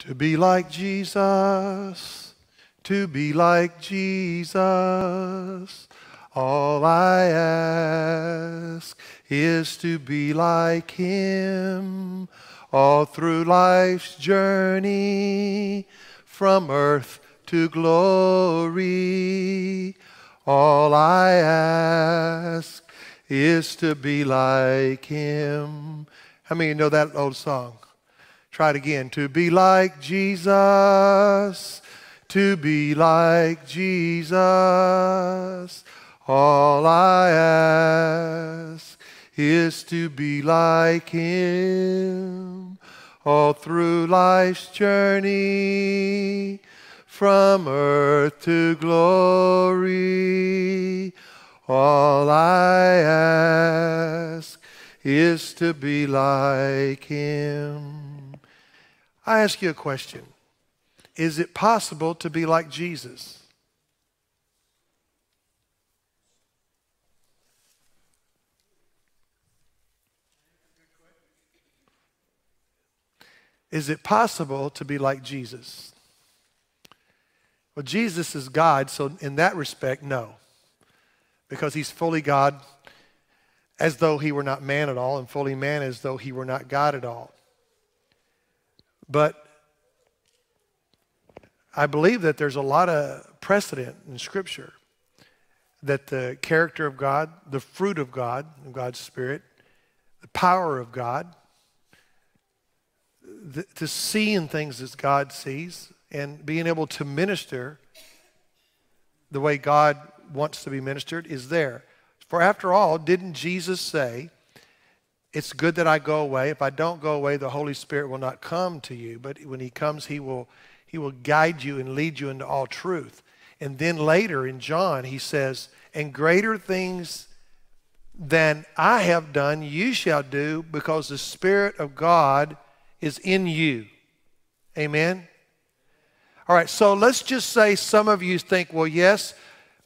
To be like Jesus, to be like Jesus. All I ask is to be like him all through life's journey from earth to glory. All I ask is to be like him. How many you know that old song? Try it again. To be like Jesus, to be like Jesus. All I ask is to be like him all through life's journey from earth to glory. All I ask is to be like him. I ask you a question. Is it possible to be like Jesus? Is it possible to be like Jesus? Well, Jesus is God, so in that respect, no. Because he's fully God as though he were not man at all, and fully man as though he were not God at all. But I believe that there's a lot of precedent in Scripture that the character of God, the fruit of God, of God's Spirit, the power of God, the, to seeing things as God sees and being able to minister the way God wants to be ministered is there. For after all, didn't Jesus say, It's good that I go away. If I don't go away, the Holy Spirit will not come to you. But when He comes, He will, he will guide you and lead you into all truth. And then later in John, He says, And greater things than I have done, you shall do, because the Spirit of God is in you. Amen? All right, so let's just say some of you think, well, yes,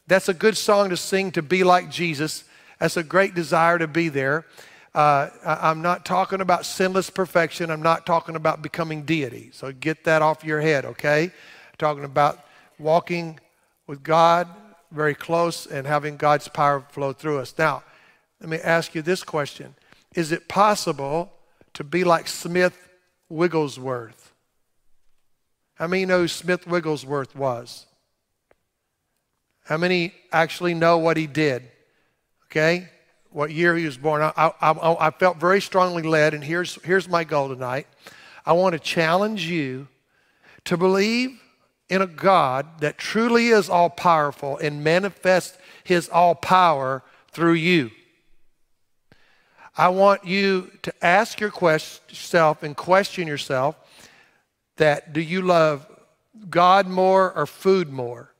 that's a good song to sing to be like Jesus. That's a great desire to be there. Uh, I'm not talking about sinless perfection. I'm not talking about becoming deity. So get that off your head, okay? I'm talking about walking with God very close and having God's power flow through us. Now, let me ask you this question Is it possible to be like Smith Wigglesworth. How many know who Smith Wigglesworth was? How many actually know what he did? Okay? What year he was born. I, I, I felt very strongly led, and here's, here's my goal tonight. I want to challenge you to believe in a God that truly is all powerful and manifests his all power through you. I want you to ask yourself and question yourself that do you love God more or food more?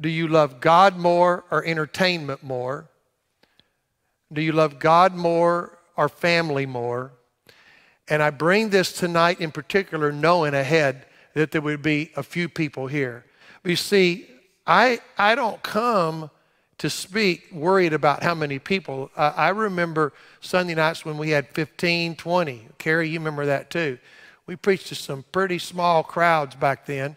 Do you love God more or entertainment more? Do you love God more or family more? And I bring this tonight in particular, knowing ahead that there would be a few people here. But you see, I, I don't come to speak worried about how many people. Uh, I remember Sunday nights when we had 15, 20. Carrie, you remember that too. We preached to some pretty small crowds back then.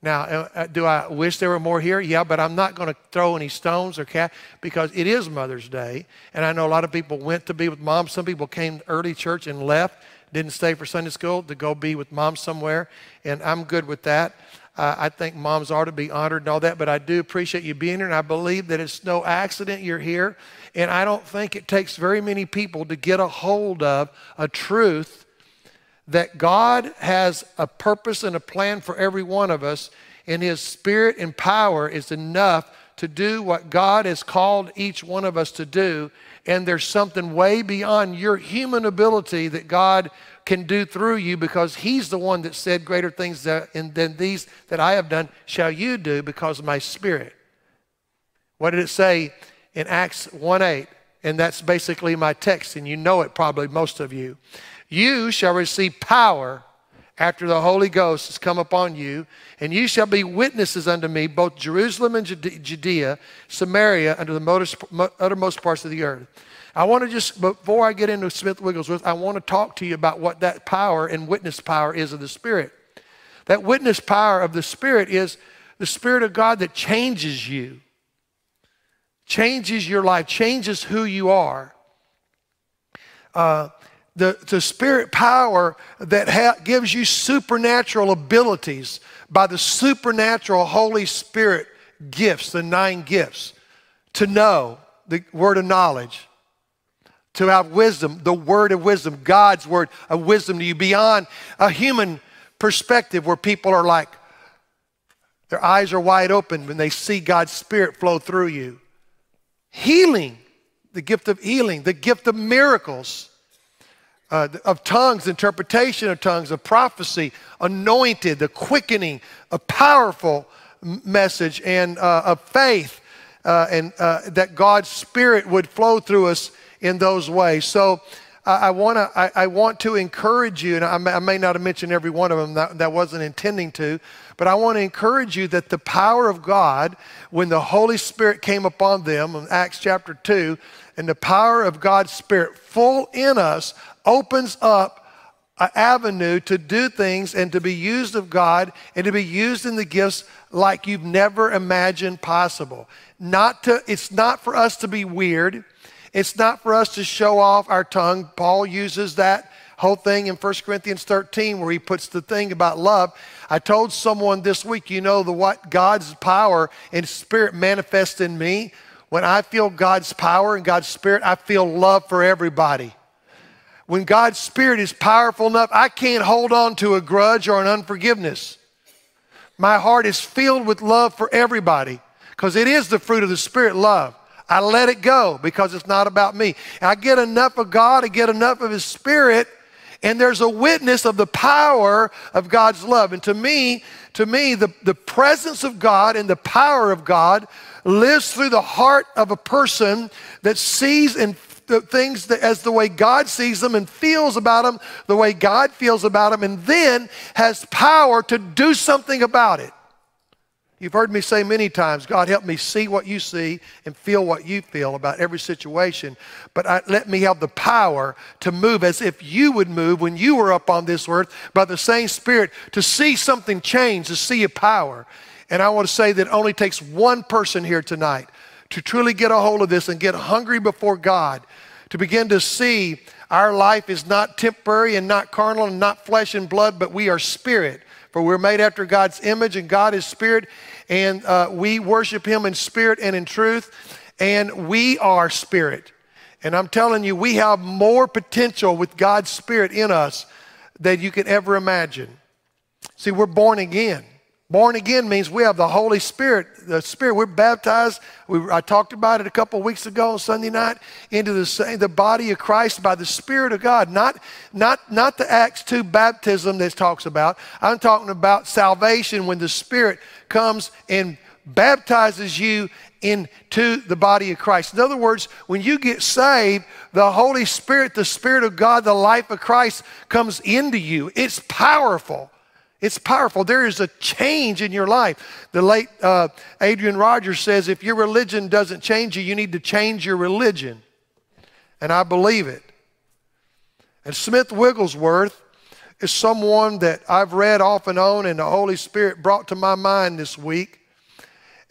Now, uh, uh do I wish there were more here? Yeah, but I'm not going to throw any stones or cat because it is Mother's Day. And I know a lot of people went to be with mom. Some people came early church and left, didn't stay for Sunday school to go be with mom somewhere. And I'm good with that. Uh, I think moms are to be honored and all that, but I do appreciate you being here, and I believe that it's no accident you're here. And I don't think it takes very many people to get a hold of a truth that God has a purpose and a plan for every one of us, and His Spirit and power is enough to do what God has called each one of us to do. And there's something way beyond your human ability that God can do through you because he's the one that said greater things than these that I have done shall you do because of my spirit. What did it say in Acts 1 8? And that's basically my text, and you know it probably, most of you. You shall receive power after the Holy Ghost has come upon you, and you shall be witnesses unto me, both Jerusalem and Judea, Samaria, unto the uttermost parts of the earth. I want to just, before I get into Smith Wigglesworth, I want to talk to you about what that power and witness power is of the Spirit. That witness power of the Spirit is the Spirit of God that changes you, changes your life, changes who you are. Uh, the, the spirit power that ha- gives you supernatural abilities by the supernatural Holy Spirit gifts, the nine gifts, to know the word of knowledge, to have wisdom, the word of wisdom, God's word of wisdom to you beyond a human perspective where people are like, their eyes are wide open when they see God's Spirit flow through you. Healing, the gift of healing, the gift of miracles, uh, of tongues, interpretation of tongues, of prophecy, anointed, the quickening, a powerful message, and uh, of faith, uh, and uh, that God's Spirit would flow through us in those ways. So, I, wanna, I, I, want to encourage you, and I may, I may, not have mentioned every one of them, that, that wasn't intending to, but I want to encourage you that the power of God, when the Holy Spirit came upon them in Acts chapter 2, and the power of God's Spirit full in us opens up an avenue to do things and to be used of God and to be used in the gifts like you've never imagined possible. Not to, it's not for us to be weird. It's not for us to show off our tongue. Paul uses that whole thing in 1 Corinthians 13 where he puts the thing about love. I told someone this week, you know, the what God's power and spirit manifest in me. When I feel God's power and God's spirit, I feel love for everybody. When God's spirit is powerful enough, I can't hold on to a grudge or an unforgiveness. My heart is filled with love for everybody because it is the fruit of the spirit, love. I let it go because it's not about me. I get enough of God, I get enough of His Spirit, and there's a witness of the power of God's love. And to me, to me, the, the presence of God and the power of God lives through the heart of a person that sees and the things that, as the way God sees them and feels about them the way God feels about them, and then has power to do something about it. You've heard me say many times, God, help me see what you see and feel what you feel about every situation. But I, let me have the power to move as if you would move when you were up on this earth by the same Spirit to see something change, to see a power. And I want to say that it only takes one person here tonight to truly get a hold of this and get hungry before God, to begin to see our life is not temporary and not carnal and not flesh and blood, but we are spirit. For we're made after God's image, and God is spirit, and uh, we worship Him in spirit and in truth, and we are spirit. And I'm telling you, we have more potential with God's spirit in us than you can ever imagine. See, we're born again. Born again means we have the Holy Spirit, the Spirit. We're baptized. We, I talked about it a couple weeks ago on Sunday night into the, the body of Christ by the Spirit of God. Not, not, not the Acts 2 baptism that talks about. I'm talking about salvation when the Spirit comes and baptizes you into the body of Christ. In other words, when you get saved, the Holy Spirit, the Spirit of God, the life of Christ comes into you. It's powerful. It's powerful. There is a change in your life. The late uh, Adrian Rogers says if your religion doesn't change you, you need to change your religion. And I believe it. And Smith Wigglesworth is someone that I've read off and on, and the Holy Spirit brought to my mind this week.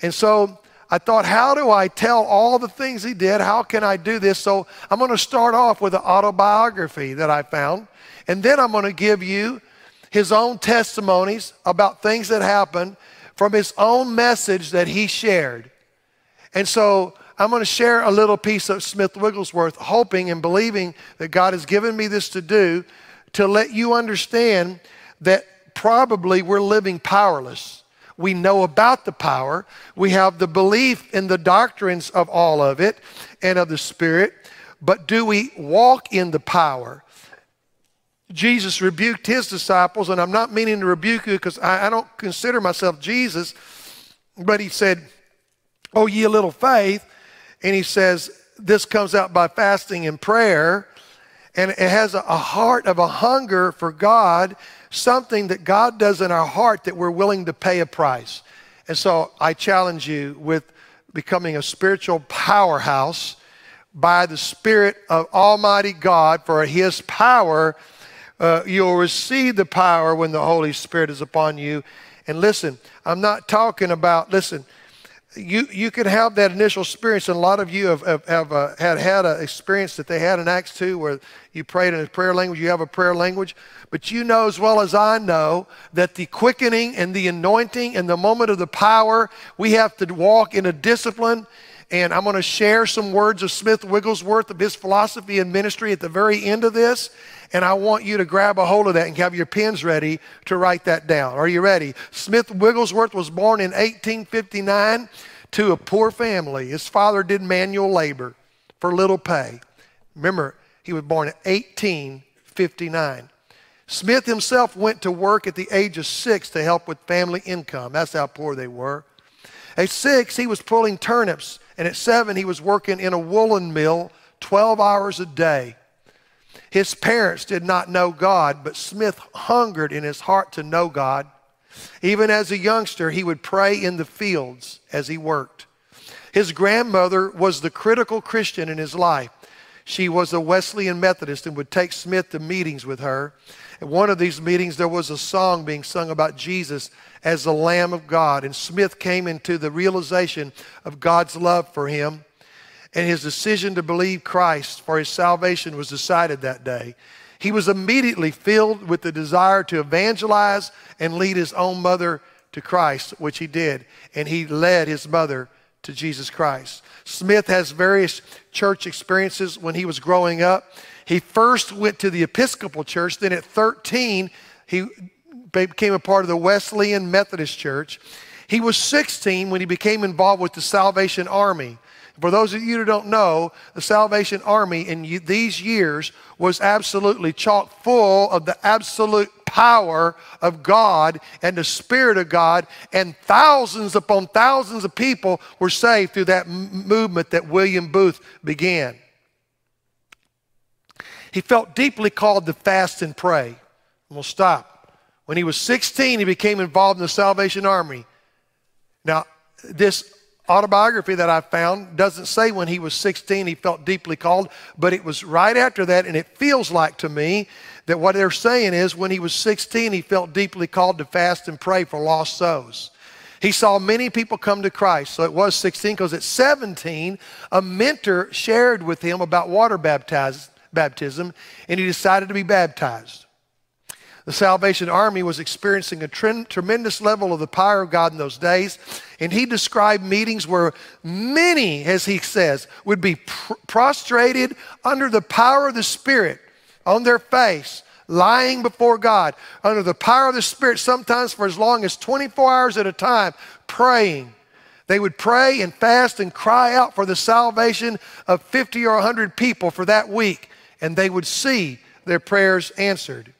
And so I thought, how do I tell all the things he did? How can I do this? So I'm going to start off with an autobiography that I found. And then I'm going to give you his own testimonies about things that happened from his own message that he shared. And so I'm going to share a little piece of Smith Wigglesworth, hoping and believing that God has given me this to do to let you understand that probably we're living powerless. We know about the power, we have the belief in the doctrines of all of it and of the Spirit, but do we walk in the power? Jesus rebuked his disciples, and I'm not meaning to rebuke you because I, I, don't consider myself Jesus, but he said, Oh, ye little faith. And he says, This comes out by fasting and prayer. And it has a, a heart of a hunger for God, something that God does in our heart that we're willing to pay a price. And so I challenge you with becoming a spiritual powerhouse by the Spirit of Almighty God for His power. Uh, you'll receive the power when the Holy Spirit is upon you. And listen, I'm not talking about, listen, you, you can have that initial experience, and a lot of you have, have, have uh, had had an experience that they had in Acts 2 where you prayed in a prayer language, you have a prayer language. But you know as well as I know that the quickening and the anointing and the moment of the power, we have to walk in a discipline. And I'm going to share some words of Smith Wigglesworth of his philosophy and ministry at the very end of this. And I want you to grab a hold of that and have your pens ready to write that down. Are you ready? Smith Wigglesworth was born in 1859 to a poor family. His father did manual labor for little pay. Remember, he was born in 1859. Smith himself went to work at the age of six to help with family income. That's how poor they were. At six, he was pulling turnips, and at seven, he was working in a woolen mill 12 hours a day. His parents did not know God, but Smith hungered in his heart to know God. Even as a youngster, he would pray in the fields as he worked. His grandmother was the critical Christian in his life. She was a Wesleyan Methodist and would take Smith to meetings with her. At one of these meetings, there was a song being sung about Jesus as the Lamb of God. And Smith came into the realization of God's love for him and his decision to believe Christ for his salvation was decided that day. He was immediately filled with the desire to evangelize and lead his own mother to Christ, which he did. And he led his mother to Jesus Christ. Smith has various church experiences when he was growing up. He first went to the Episcopal Church, then at 13, he became a part of the Wesleyan Methodist Church. He was 16 when he became involved with the Salvation Army. For those of you who don't know, the Salvation Army in these years was absolutely chock full of the absolute power of God and the Spirit of God, and thousands upon thousands of people were saved through that movement that William Booth began. He felt deeply called to fast and pray. We'll stop. When he was 16, he became involved in the Salvation Army. Now, this autobiography that I found doesn't say when he was 16 he felt deeply called, but it was right after that, and it feels like to me that what they're saying is when he was 16 he felt deeply called to fast and pray for lost souls. He saw many people come to Christ. So it was 16 because at 17, a mentor shared with him about water baptism, and he decided to be baptized. The Salvation Army was experiencing a tremendous level of the power of God in those days. And he described meetings where many, as he says, would be pr prostrated under the power of the Spirit on their face, lying before God, under the power of the Spirit, sometimes for as long as 24 hours at a time, praying. They would pray and fast and cry out for the salvation of 50 or 100 people for that week, and they would see their prayers answered.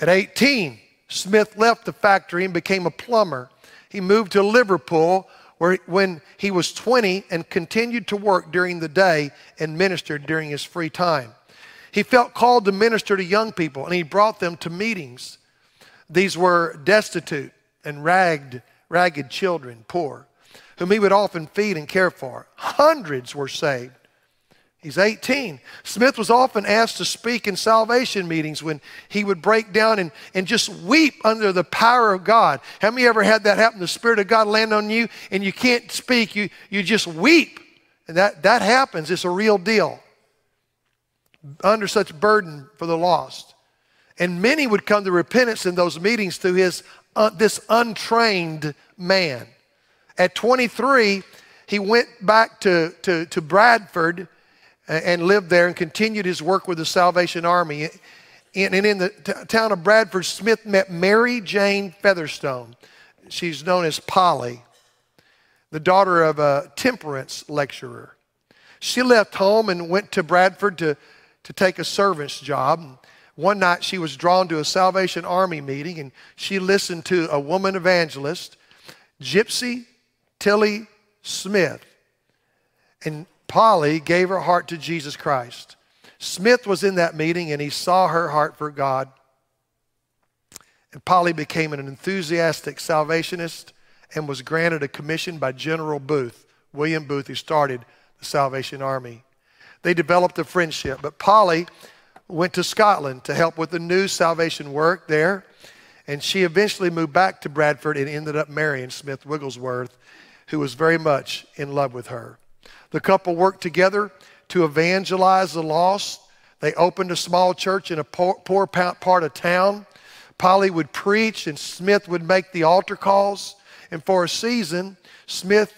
At 18, Smith left the factory and became a plumber. He moved to Liverpool where, when he was 20 and continued to work during the day and ministered during his free time. He felt called to minister to young people and he brought them to meetings. These were destitute and ragged, ragged children, poor, whom he would often feed and care for. Hundreds were saved. He's 18. Smith was often asked to speak in salvation meetings when he would break down and, and just weep under the power of God. Have you ever had that happen? The Spirit of God land on you and you can't speak, you, you just weep. And that, that happens. It's a real deal. Under such burden for the lost. And many would come to repentance in those meetings through his, uh, this untrained man. At 23, he went back to, to, to Bradford and lived there and continued his work with the Salvation Army. And in the town of Bradford, Smith met Mary Jane Featherstone. She's known as Polly, the daughter of a temperance lecturer. She left home and went to Bradford to, to take a servant's job. One night she was drawn to a Salvation Army meeting and she listened to a woman evangelist, Gypsy Tilly Smith. And Polly gave her heart to Jesus Christ. Smith was in that meeting and he saw her heart for God. And Polly became an enthusiastic salvationist and was granted a commission by General Booth, William Booth, who started the Salvation Army. They developed a friendship, but Polly went to Scotland to help with the new salvation work there. And she eventually moved back to Bradford and ended up marrying Smith Wigglesworth, who was very much in love with her. The couple worked together to evangelize the lost. They opened a small church in a poor, poor part of town. Polly would preach, and Smith would make the altar calls. And for a season, Smith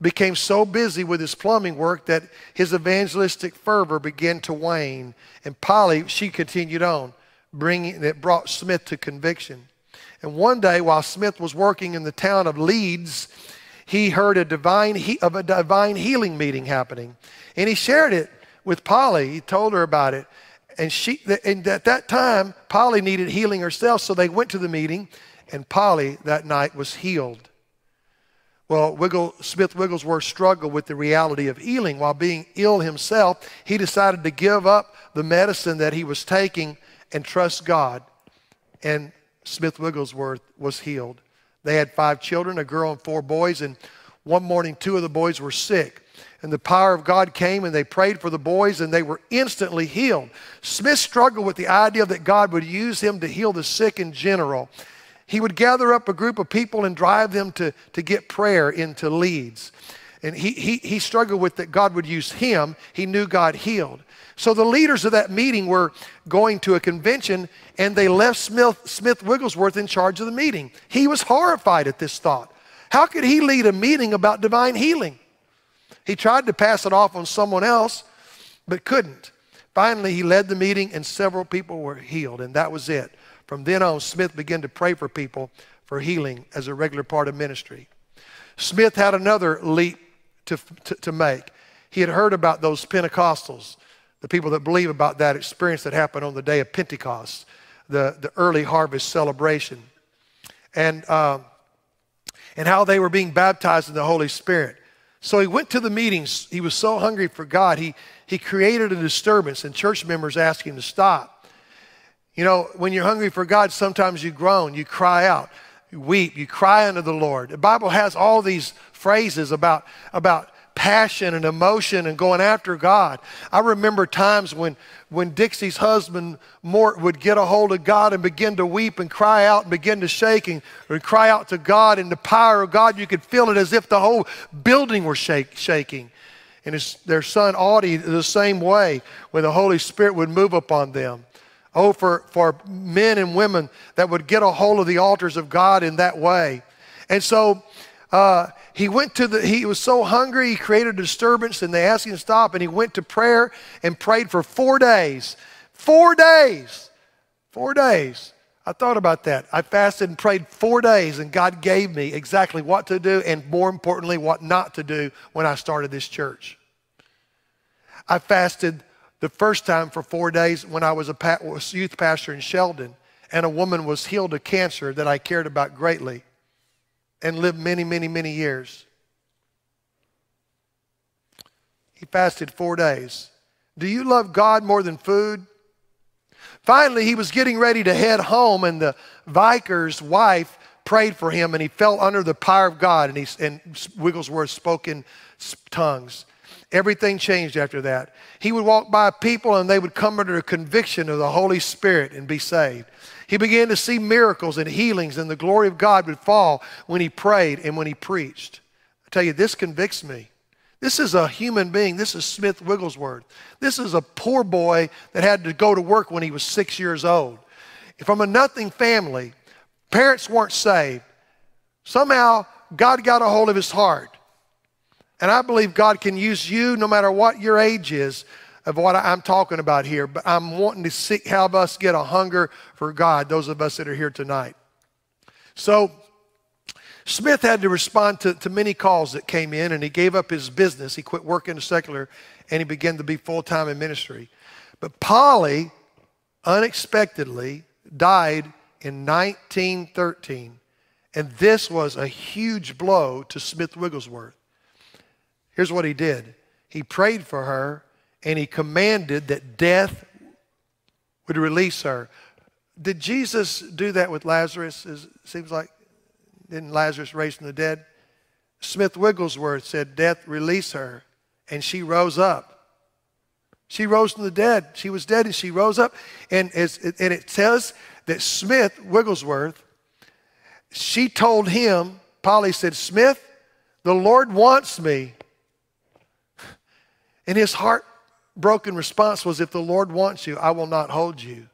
became so busy with his plumbing work that his evangelistic fervor began to wane. And Polly, she continued on, bringing it brought Smith to conviction. And one day, while Smith was working in the town of Leeds, he heard a divine of a divine healing meeting happening, and he shared it with Polly. He told her about it, and she and at that time Polly needed healing herself, so they went to the meeting, and Polly that night was healed. Well, Wiggle, Smith Wigglesworth struggled with the reality of healing. While being ill himself, he decided to give up the medicine that he was taking and trust God. And Smith Wigglesworth was healed. They had five children, a girl and four boys, and one morning two of the boys were sick. And the power of God came and they prayed for the boys and they were instantly healed. Smith struggled with the idea that God would use him to heal the sick in general. He would gather up a group of people and drive them to, to get prayer into Leeds. And he, he, he struggled with that God would use him. He knew God healed. So the leaders of that meeting were going to a convention and they left Smith, Smith Wigglesworth in charge of the meeting. He was horrified at this thought. How could he lead a meeting about divine healing? He tried to pass it off on someone else, but couldn't. Finally, he led the meeting and several people were healed, and that was it. From then on, Smith began to pray for people for healing as a regular part of ministry. Smith had another leap to, to, to make. He had heard about those Pentecostals the people that believe about that experience that happened on the day of Pentecost, the, the early harvest celebration, and, uh, and how they were being baptized in the Holy Spirit. So he went to the meetings. He was so hungry for God, he, he created a disturbance, and church members asked him to stop. You know, when you're hungry for God, sometimes you groan, you cry out, you weep, you cry unto the Lord. The Bible has all these phrases about, about passion and emotion and going after God. I remember times when, when Dixie's husband, Mort, would get a hold of God and begin to weep and cry out and begin to shake and, and cry out to God. And the power of God, you could feel it as if the whole building were shake, shaking. And his, their son Audie, the same way, when the Holy Spirit would move upon them. Oh, for, for men and women that would get a hold of the altars of God in that way. And so uh, he went to the, he was so hungry, he created a disturbance, and they asked him to stop, and he went to prayer and prayed for four days. Four days. Four days. I thought about that. I fasted and prayed four days, and God gave me exactly what to do, and more importantly, what not to do when I started this church. I fasted the first time for four days when I was a youth pastor in Sheldon, and a woman was healed of cancer that I cared about greatly and lived many, many, many years. He fasted four days. Do you love God more than food? Finally, he was getting ready to head home, and the vicar's wife prayed for him, and he fell under the power of God, and, he, and Wigglesworth spoke in tongues. Everything changed after that. He would walk by people, and they would come under a conviction of the Holy Spirit and be saved. He began to see miracles and healings, and the glory of God would fall when he prayed and when he preached. I tell you, this convicts me. This is a human being. This is Smith Wigglesworth. This is a poor boy that had to go to work when he was six years old. From a nothing family, parents weren't saved. Somehow, God got a hold of his heart. And I believe God can use you no matter what your age is of what I'm talking about here, but I'm wanting to see, have us get a hunger for God, those of us that are here tonight. So, Smith had to respond to, to many calls that came in, and he gave up his business. He quit working the secular, and he began to be full time in ministry. But Polly unexpectedly died in 1913, and this was a huge blow to Smith Wigglesworth. Here's what he did he prayed for her and he commanded that death would release her. Did Jesus do that with Lazarus? It seems like, didn't Lazarus raise from the dead? Smith Wigglesworth said, Death, release her. and she rose up. She rose from the dead. She was dead and she rose up. And, as, and it says that Smith, Wigglesworth, she told him, Polly said, Smith, the Lord wants me. And his heartbroken response was, If the Lord wants you, I will not hold you.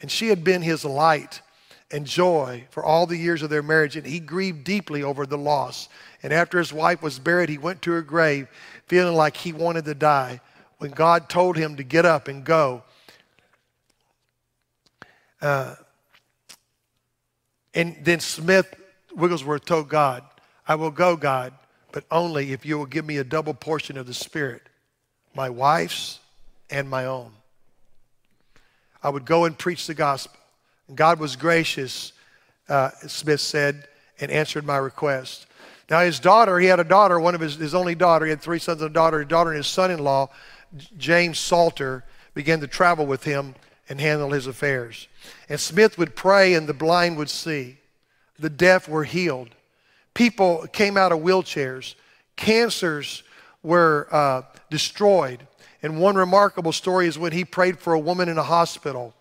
And she had been his light and joy for all the years of their marriage, and he grieved deeply over the loss. And after his wife was buried, he went to her grave feeling like he wanted to die. When God told him to get up and go, uh, and then Smith Wigglesworth told God, I will go, God, but only if you will give me a double portion of the Spirit, my wife's and my own. I would go and preach the gospel. And God was gracious, uh, Smith said, and answered my request. Now, his daughter, he had a daughter, one of his, his only daughter, he had three sons and a daughter. His daughter and his son in law, James Salter, began to travel with him and handle his affairs. And Smith would pray, and the blind would see, the deaf were healed. People came out of wheelchairs, cancers were uh, destroyed. And one remarkable story is when he prayed for a woman in a hospital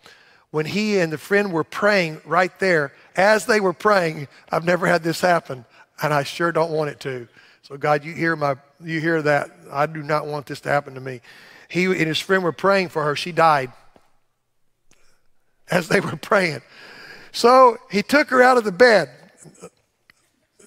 when he and the friend were praying right there, as they were praying, I've never had this happen, and I sure don't want it to. So God, you hear my, you hear that? I do not want this to happen to me. He and his friend were praying for her. She died as they were praying. So he took her out of the bed.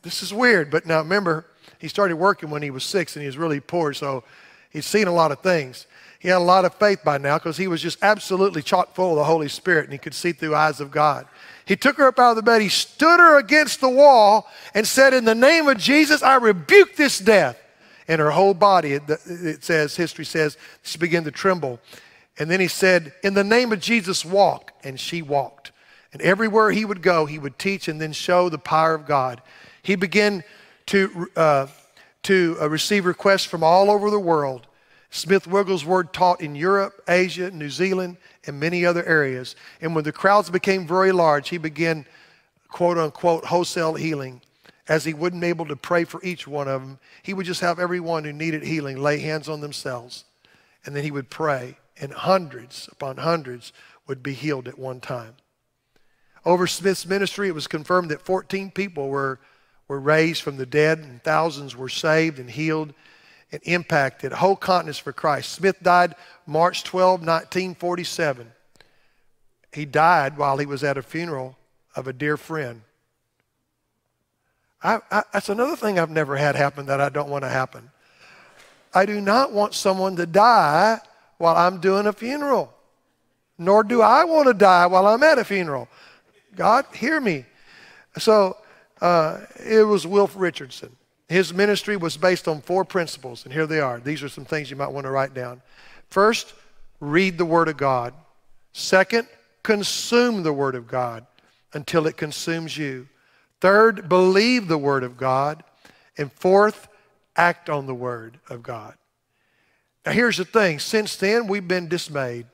This is weird, but now remember, he started working when he was six and he was really poor, so he's seen a lot of things. He had a lot of faith by now because he was just absolutely chock full of the Holy Spirit and he could see through eyes of God. He took her up out of the bed, he stood her against the wall and said, In the name of Jesus, I rebuke this death. And her whole body, it says, history says, she began to tremble. And then he said, In the name of Jesus, walk. And she walked. And everywhere he would go, he would teach and then show the power of God. He began to, uh, to receive requests from all over the world Smith Wigglesworth taught in Europe, Asia, New Zealand, and many other areas. And when the crowds became very large, he began, quote unquote, wholesale healing. As he wouldn't be able to pray for each one of them, he would just have everyone who needed healing lay hands on themselves. And then he would pray, and hundreds upon hundreds would be healed at one time. Over Smith's ministry, it was confirmed that 14 people were, were raised from the dead, and thousands were saved and healed and impacted whole continents for Christ. Smith died March 12, 1947. He died while he was at a funeral of a dear friend. I, I, that's another thing I've never had happen that I don't want to happen. I do not want someone to die while I'm doing a funeral, nor do I want to die while I'm at a funeral. God, hear me. So uh, it was Wilf Richardson. His ministry was based on four principles, and here they are. These are some things you might want to write down. First, read the Word of God. Second, consume the Word of God until it consumes you. Third, believe the Word of God. And fourth, act on the Word of God. Now, here's the thing since then, we've been dismayed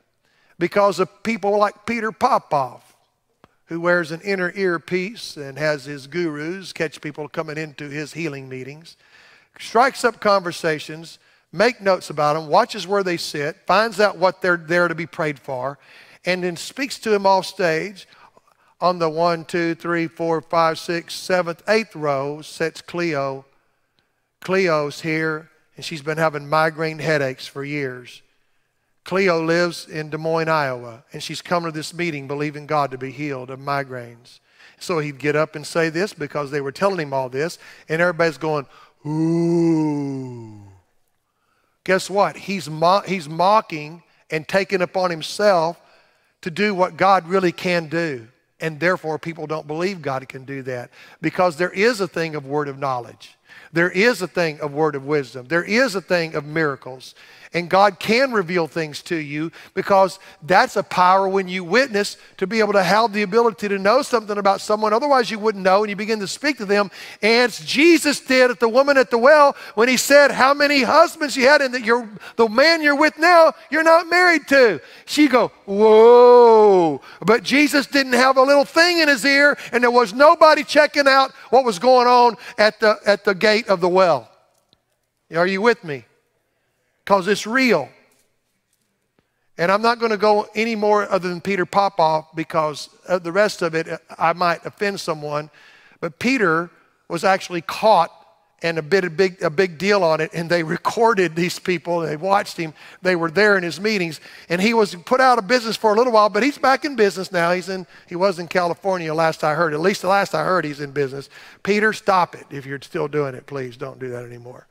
because of people like Peter Popoff who wears an inner earpiece and has his gurus catch people coming into his healing meetings, strikes up conversations, make notes about them, watches where they sit, finds out what they're there to be prayed for, and then speaks to him off stage on the one, two, three, four, five, six, seventh, eighth row sits Cleo. Cleo's here, and she's been having migraine headaches for years. Cleo lives in Des Moines, Iowa, and she's come to this meeting believing God to be healed of migraines. So he'd get up and say this because they were telling him all this, and everybody's going, Ooh. Guess what? He's, mo- he's mocking and taking upon himself to do what God really can do. And therefore, people don't believe God can do that because there is a thing of word of knowledge. There is a thing of word of wisdom. There is a thing of miracles. And God can reveal things to you because that's a power when you witness to be able to have the ability to know something about someone. Otherwise, you wouldn't know, and you begin to speak to them. And Jesus did at the woman at the well when he said, How many husbands you had, and that you're, the man you're with now, you're not married to. She go, Whoa. But Jesus didn't have a little thing in his ear, and there was nobody checking out what was going on at the, at the gate of the well. Are you with me? Because it's real. And I'm not going to go any more other than Peter Popoff because uh, the rest of it uh, I might offend someone. But Peter was actually caught and a bit a big a big deal on it and they recorded these people they watched him they were there in his meetings and he was put out of business for a little while but he's back in business now he's in he was in california last i heard at least the last i heard he's in business peter stop it if you're still doing it please don't do that anymore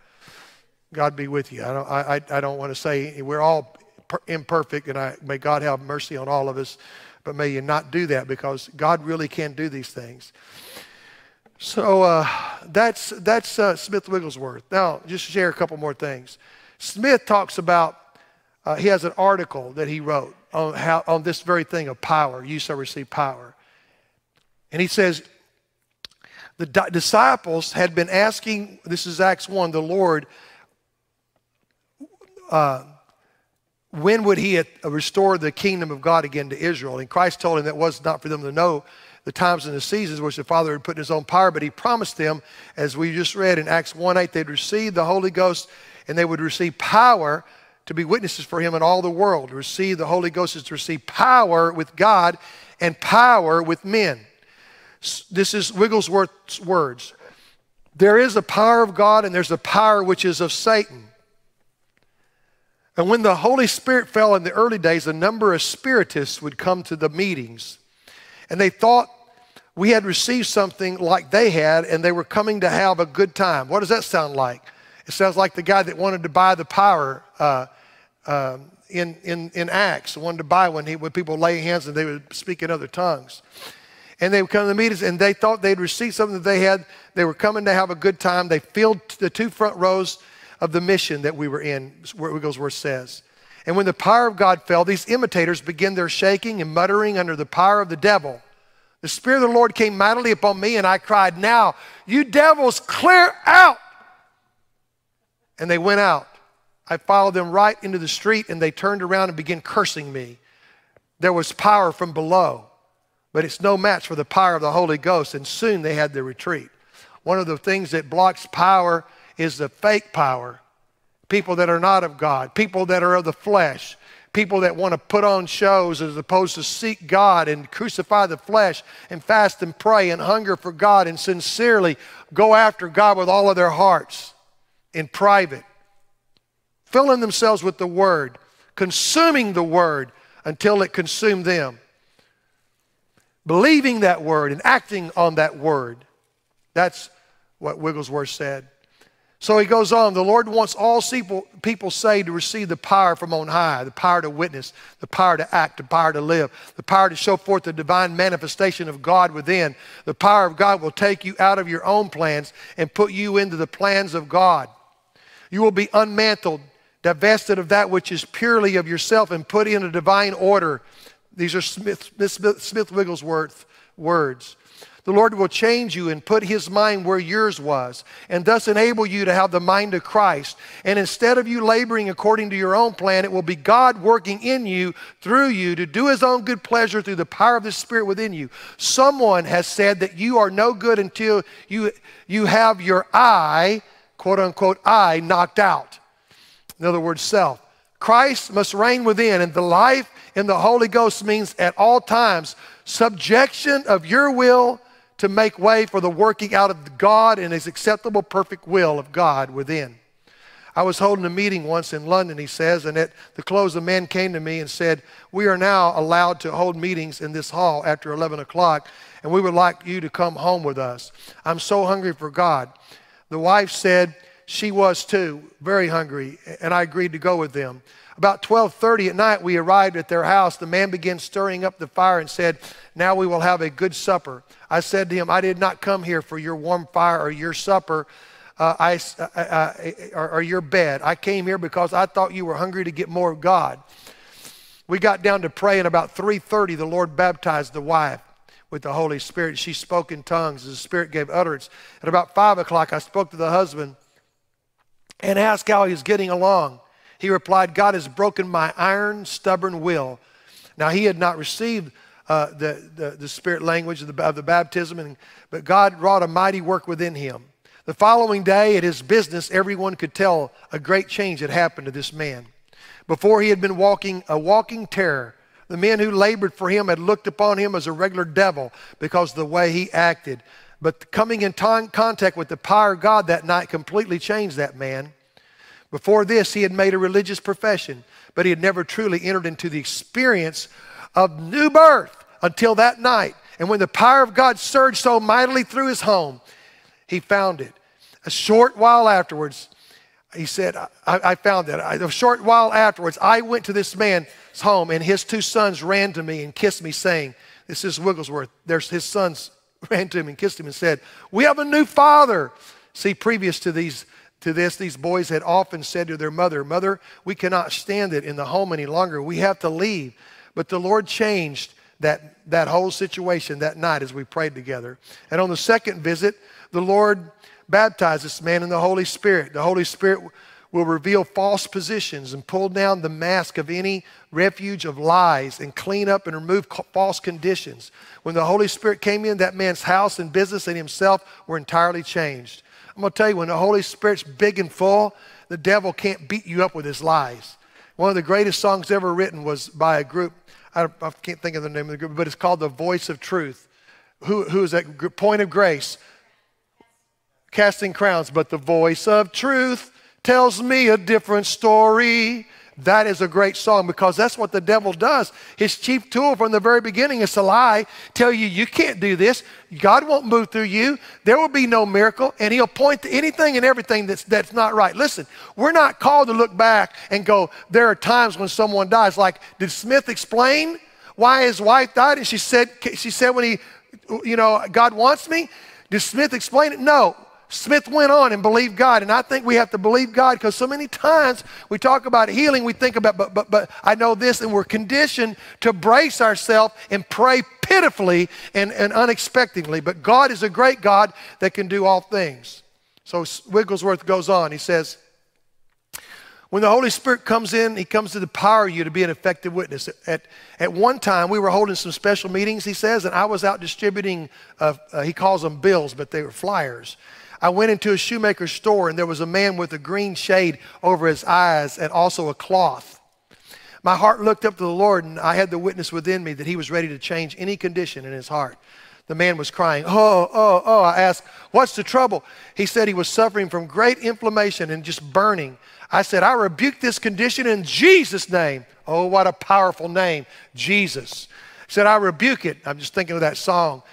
god be with you i don't i, I don't want to say we're all imperfect and I, may god have mercy on all of us but may you not do that because god really can do these things so uh, that's, that's uh, Smith Wigglesworth. Now, just share a couple more things. Smith talks about, uh, he has an article that he wrote on, how, on this very thing of power. You shall receive power. And he says, the di- disciples had been asking, this is Acts 1, the Lord, uh, when would he restore the kingdom of God again to Israel? And Christ told him that was not for them to know the times and the seasons which the Father had put in his own power, but he promised them, as we just read in Acts 1 8, they'd receive the Holy Ghost and they would receive power to be witnesses for him in all the world. To receive the Holy Ghost is to receive power with God and power with men. This is Wigglesworth's words. There is a power of God and there's a power which is of Satan. And when the Holy Spirit fell in the early days, a number of spiritists would come to the meetings. And they thought we had received something like they had, and they were coming to have a good time. What does that sound like? It sounds like the guy that wanted to buy the power uh, uh, in, in, in Acts, wanted to buy when, he, when people lay hands and they would speak in other tongues. And they would come to the meetings and they thought they'd received something that they had. They were coming to have a good time. They filled the two front rows of the mission that we were in, where Wigglesworth says. And when the power of God fell, these imitators began their shaking and muttering under the power of the devil. The Spirit of the Lord came mightily upon me, and I cried, Now, you devils, clear out! And they went out. I followed them right into the street, and they turned around and began cursing me. There was power from below, but it's no match for the power of the Holy Ghost, and soon they had their retreat. One of the things that blocks power is the fake power. People that are not of God, people that are of the flesh, people that want to put on shows as opposed to seek God and crucify the flesh and fast and pray and hunger for God and sincerely go after God with all of their hearts in private, filling themselves with the Word, consuming the Word until it consumed them, believing that Word and acting on that Word. That's what Wigglesworth said. So he goes on, the Lord wants all people, saved to receive the power from on high, the power to witness, the power to act, the power to live, the power to show forth the divine manifestation of God within. The power of God will take you out of your own plans and put you into the plans of God. You will be unmantled, divested of that which is purely of yourself, and put in a divine order. These are Smith, Smith, Smith Wigglesworth words. The Lord will change you and put his mind where yours was, and thus enable you to have the mind of Christ. And instead of you laboring according to your own plan, it will be God working in you, through you, to do his own good pleasure through the power of the Spirit within you. Someone has said that you are no good until you, you have your I, quote unquote, I, knocked out. In other words, self. Christ must reign within, and the life in the Holy Ghost means at all times subjection of your will to make way for the working out of God and his acceptable, perfect will of God within. I was holding a meeting once in London, he says, and at the close, a man came to me and said, We are now allowed to hold meetings in this hall after 11 o'clock, and we would like you to come home with us. I'm so hungry for God. The wife said she was too, very hungry, and I agreed to go with them. About 12:30 at night, we arrived at their house. The man began stirring up the fire and said, "Now we will have a good supper." I said to him, "I did not come here for your warm fire or your supper, uh, I, uh, uh, uh, or, or your bed. I came here because I thought you were hungry to get more of God." We got down to pray, and about 3:30, the Lord baptized the wife with the Holy Spirit. She spoke in tongues as the Spirit gave utterance. At about five o'clock, I spoke to the husband and asked how he was getting along. He replied, God has broken my iron, stubborn will. Now, he had not received uh, the, the, the, spirit language of the, of the baptism, and, but God wrought a mighty work within him. The following day at his business, everyone could tell a great change had happened to this man. Before he had been walking a walking terror. The men who labored for him had looked upon him as a regular devil because of the way he acted. But coming in contact with the power of God that night completely changed that man. Before this, he had made a religious profession, but he had never truly entered into the experience of new birth until that night. And when the power of God surged so mightily through his home, he found it. A short while afterwards, he said, I, I found that. A short while afterwards, I went to this man's home, and his two sons ran to me and kissed me, saying, This is Wigglesworth. There's his sons ran to him and kissed him and said, We have a new father. See, previous to these to this, these boys had often said to their mother, Mother, we cannot stand it in the home any longer. We have to leave. But the Lord changed that, that whole situation that night as we prayed together. And on the second visit, the Lord baptized this man in the Holy Spirit. The Holy Spirit will reveal false positions and pull down the mask of any refuge of lies and clean up and remove false conditions. When the Holy Spirit came in, that man's house and business and himself were entirely changed. I'm going to tell you, when the Holy Spirit's big and full, the devil can't beat you up with his lies. One of the greatest songs ever written was by a group, I, I can't think of the name of the group, but it's called The Voice of Truth. Who, who is that? Point of Grace casting crowns, but the voice of truth tells me a different story. That is a great song because that's what the devil does. His chief tool from the very beginning is to lie, tell you, you can't do this. God won't move through you. There will be no miracle. And he'll point to anything and everything that's, that's not right. Listen, we're not called to look back and go, there are times when someone dies. Like, did Smith explain why his wife died? And she said, she said when he, you know, God wants me. Did Smith explain it? No. Smith went on and believed God. And I think we have to believe God because so many times we talk about healing, we think about, but, but, but I know this, and we're conditioned to brace ourselves and pray pitifully and, and unexpectedly. But God is a great God that can do all things. So Wigglesworth goes on. He says, when the Holy Spirit comes in, He comes to empower you to be an effective witness. At, at one time, we were holding some special meetings, he says, and I was out distributing, uh, uh, he calls them bills, but they were flyers. I went into a shoemaker's store and there was a man with a green shade over his eyes and also a cloth. My heart looked up to the Lord and I had the witness within me that he was ready to change any condition in his heart. The man was crying, Oh, oh, oh. I asked, What's the trouble? He said he was suffering from great inflammation and just burning. I said, I rebuke this condition in Jesus' name. Oh, what a powerful name, Jesus. He said, I rebuke it. I'm just thinking of that song.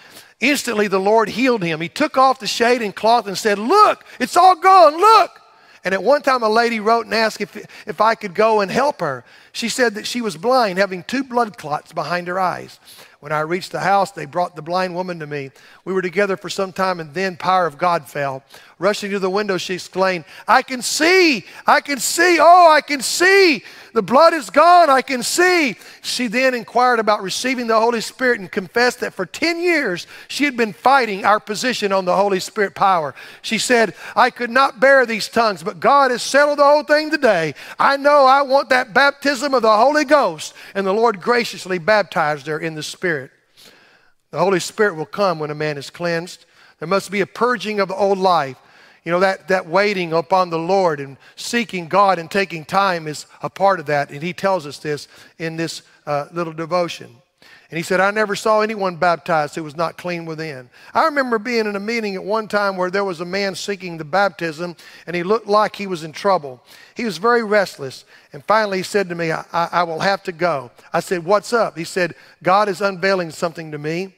Instantly, the Lord healed him. He took off the shade and cloth and said, Look, it's all gone. Look. And at one time, a lady wrote and asked if, if I could go and help her. She said that she was blind, having two blood clots behind her eyes. When I reached the house, they brought the blind woman to me. We were together for some time, and then power of God fell. Rushing to the window, she exclaimed, I can see! I can see! Oh, I can see! The blood is gone. I can see. She then inquired about receiving the Holy Spirit and confessed that for 10 years she had been fighting our position on the Holy Spirit power. She said, I could not bear these tongues, but God has settled the whole thing today. I know I want that baptism of the Holy Ghost. And the Lord graciously baptized her in the Spirit. The Holy Spirit will come when a man is cleansed. There must be a purging of the old life. You know, that, that waiting upon the Lord and seeking God and taking time is a part of that. And he tells us this in this uh, little devotion. And he said, I never saw anyone baptized who was not clean within. I remember being in a meeting at one time where there was a man seeking the baptism, and he looked like he was in trouble. He was very restless. And finally, he said to me, I, I, I will have to go. I said, What's up? He said, God is unveiling something to me.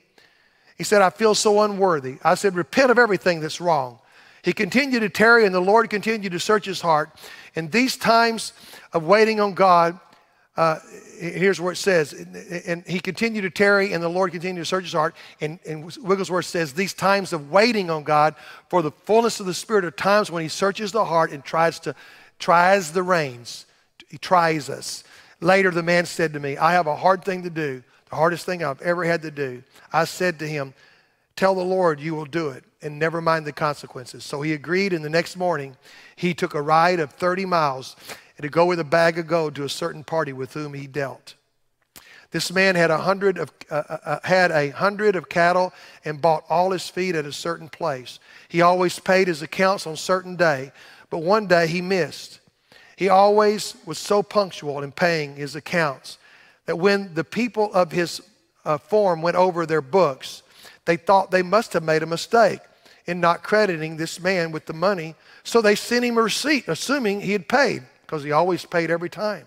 He said, I feel so unworthy. I said, Repent of everything that's wrong. He continued to tarry, and the Lord continued to search his heart. In these times of waiting on God, uh, here's where it says, and he continued to tarry, and the Lord continued to search his heart. And, and Wigglesworth says, these times of waiting on God for the fullness of the Spirit are times when he searches the heart and tries to tries the reins. He tries us. Later, the man said to me, I have a hard thing to do, the hardest thing I've ever had to do. I said to him, Tell the Lord you will do it and never mind the consequences. So he agreed, and the next morning he took a ride of 30 miles to go with a bag of gold to a certain party with whom he dealt. This man had a hundred of, uh, uh, uh, had a hundred of cattle and bought all his feed at a certain place. He always paid his accounts on certain day, but one day he missed. He always was so punctual in paying his accounts that when the people of his uh, form went over their books, they thought they must have made a mistake in not crediting this man with the money. So they sent him a receipt, assuming he had paid, because he always paid every time.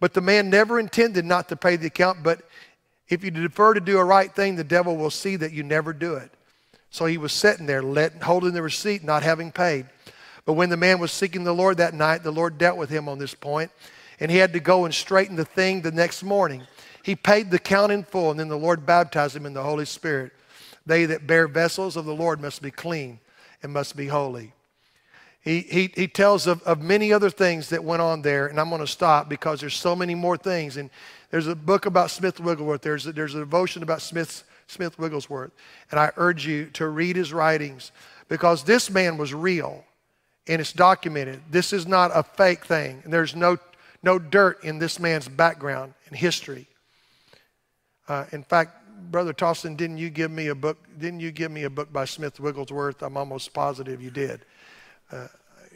But the man never intended not to pay the account, but if you defer to do a right thing, the devil will see that you never do it. So he was sitting there, let, holding the receipt, not having paid. But when the man was seeking the Lord that night, the Lord dealt with him on this point, and he had to go and straighten the thing the next morning. He paid the count in full, and then the Lord baptized him in the Holy Spirit. They that bear vessels of the Lord must be clean and must be holy. He, he, he tells of, of many other things that went on there, and I'm going to stop because there's so many more things. And there's a book about Smith Wigglesworth, there's a, there's a devotion about Smith, Smith Wigglesworth, and I urge you to read his writings because this man was real and it's documented. This is not a fake thing, and there's no, no dirt in this man's background and history. Uh, in fact, Brother Tossin, didn't you give me a book? Didn't you give me a book by Smith Wigglesworth? I'm almost positive you did. Uh,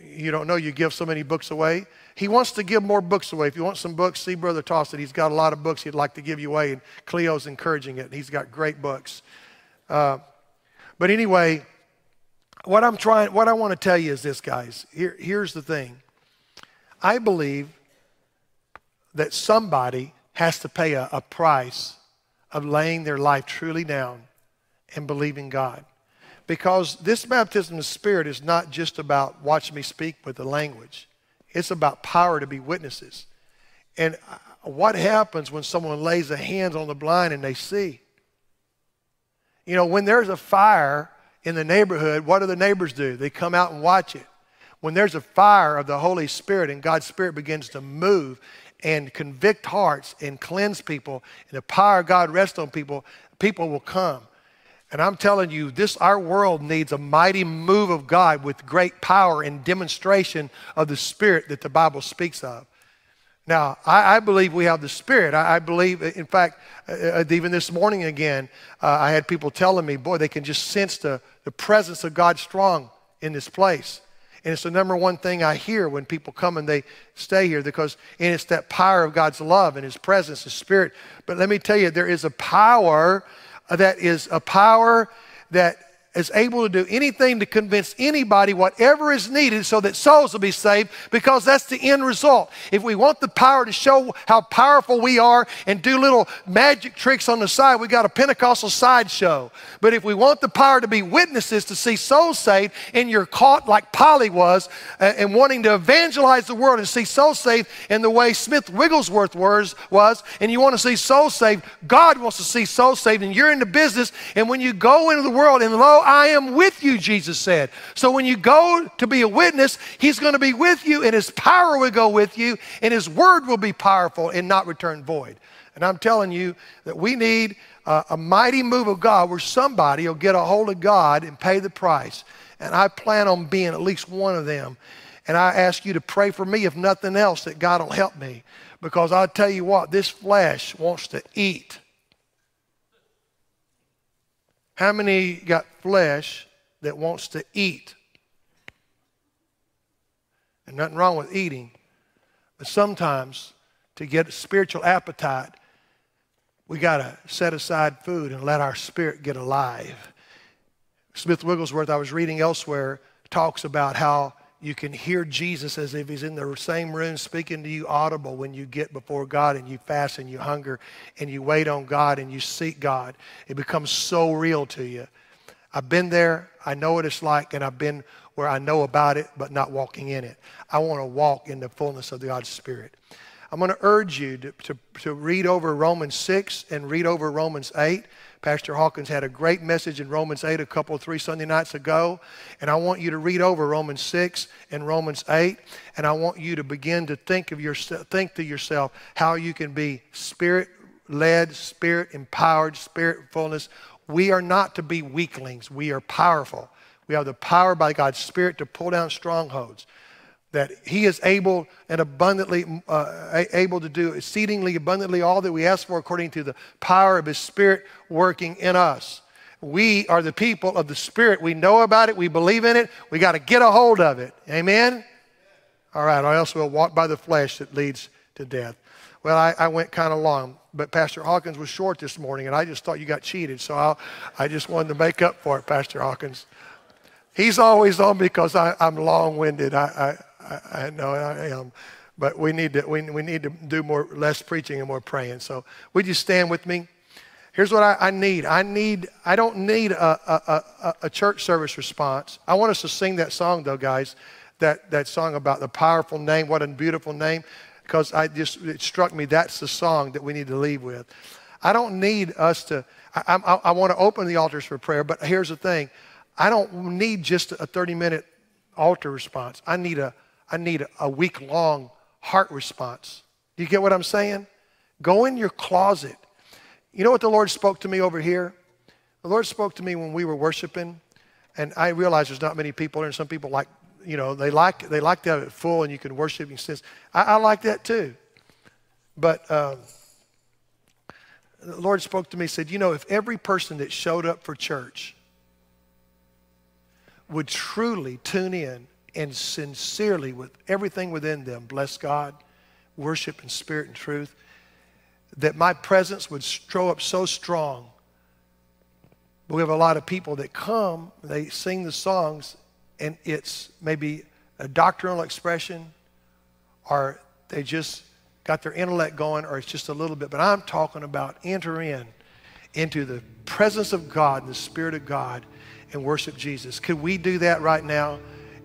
you don't know you give so many books away. He wants to give more books away. If you want some books, see Brother Tossin. He's got a lot of books he'd like to give you away, and Cleo's encouraging it. He's got great books. Uh, but anyway, what I'm trying, what I want to tell you is this, guys. Here, here's the thing. I believe that somebody has to pay a, a price of laying their life truly down and believing God. Because this baptism of the Spirit is not just about watch me speak with the language, it's about power to be witnesses. And uh, what happens when someone lays a hands on the blind and they see? You know, when there's a fire in the neighborhood, what do the neighbors do? They come out and watch it. When there's a fire of the Holy Spirit and God's Spirit begins to move and convict hearts and cleanse people and the power of God rests on people, people will come. And I'm telling you, this our world needs a mighty move of God with great power and demonstration of the Spirit that the Bible speaks of. Now, I, I believe we have the Spirit. I, I believe, in fact, uh, uh even this morning again, uh, I had people telling me, boy, they can just sense the, the presence of God strong in this place. And it's the number one thing I hear when people come and they stay here because and it's that power of God's love and His presence, His Spirit. But let me tell you, there is a power that is a power that is able to do anything to convince anybody whatever is needed so that souls will be saved because that's the end result. If we want the power to show how powerful we are and do little magic tricks on the side, we got a Pentecostal sideshow. But if we want the power to be witnesses to see souls saved and you're caught like Polly was uh, and wanting to evangelize the world and see souls saved in the way Smith Wigglesworth was, was and you want to see souls saved, God wants to see souls saved and you're in the business and when you go into the world and lo, I am with you, Jesus said. So when you go to be a witness, He's going to be with you, and His power will go with you, and His word will be powerful and not return void. And I'm telling you that we need a, a mighty move of God where somebody will get a hold of God and pay the price. And I plan on being at least one of them. And I ask you to pray for me, if nothing else, that God will help me. Because I'll tell you what, this flesh wants to eat. How many got flesh that wants to eat? And nothing wrong with eating, but sometimes to get a spiritual appetite, we got to set aside food and let our spirit get alive. Smith Wigglesworth, I was reading elsewhere, talks about how you can hear Jesus as if he's in the same room speaking to you audible when you get before God and you fast and you hunger and you wait on God and you seek God. It becomes so real to you. I've been there, I know what it's like, and I've been where I know about it but not walking in it. I want to walk in the fullness of the God's Spirit. I'm going to urge you to, to, to read over Romans 6 and read over Romans 8 Pastor Hawkins had a great message in Romans 8 a couple, three Sunday nights ago. And I want you to read over Romans 6 and Romans 8. And I want you to begin to think of yourself, think to yourself how you can be spirit led, spirit empowered, spirit fullness. We are not to be weaklings. We are powerful. We have the power by God's Spirit to pull down strongholds. That he is able and abundantly uh, able to do exceedingly abundantly all that we ask for according to the power of his spirit working in us. We are the people of the spirit. We know about it. We believe in it. We got to get a hold of it. Amen? All right or else we'll walk by the flesh that leads to death. Well i, I went kind of long but pastor hawkins was short this morning and i just thought you got cheated so I'll, i just wanted to make up for it pastor hawkins. He's always on because I, am long-winded. I, I, I know I am. But we need to, we, we need to do more, less preaching and more praying. So would you stand with me? Here's what I, I need. I need, I don't need a, a, a, a church service response. I want us to sing that song though, guys. That, that song about the powerful name, what a beautiful name. Because I just, it struck me that's the song that we need to leave with. I don't need us to, I, I, I want to open the altars for prayer, but here's the thing. I don't need just a 30 minute altar response. I need a, I need a week long heart response. Do you get what I'm saying? Go in your closet. You know what the Lord spoke to me over here? The Lord spoke to me when we were worshiping, and I realize there's not many people there, and some people like, you know, they like they like to have it full and you can worship and sense. I, I like that too. But um, the Lord spoke to me, said, you know, if every person that showed up for church would truly tune in and sincerely, with everything within them, bless God, worship in spirit and truth, that my presence would show up so strong. We have a lot of people that come, they sing the songs, and it's maybe a doctrinal expression, or they just got their intellect going, or it's just a little bit. But I'm talking about enter in into the presence of God, the Spirit of God, and worship Jesus. Could we do that right now?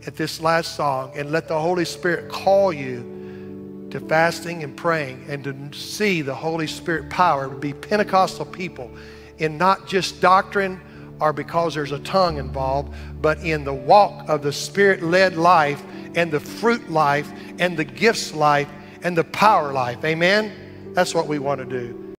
At this last song and let the Holy Spirit call you to fasting and praying and to see the Holy Spirit power to be Pentecostal people in not just doctrine or because there's a tongue involved, but in the walk of the Spirit led life and the fruit life and the gifts life and the power life. Amen? That's what we want to do.